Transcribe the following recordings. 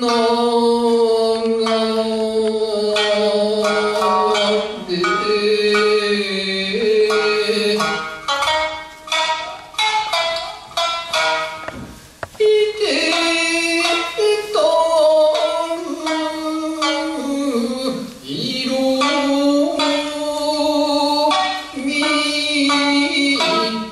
No.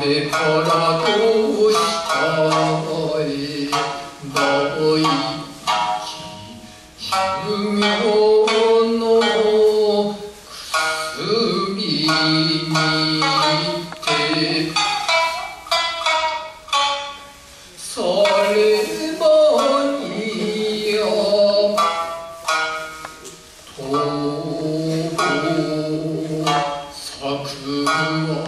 雨からどうしたい大地修行の薬にてそれもによと作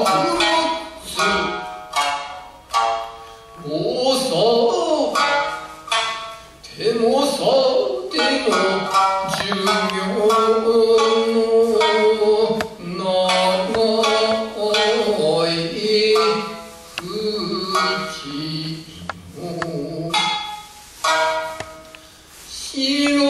手もも寿命の長いを白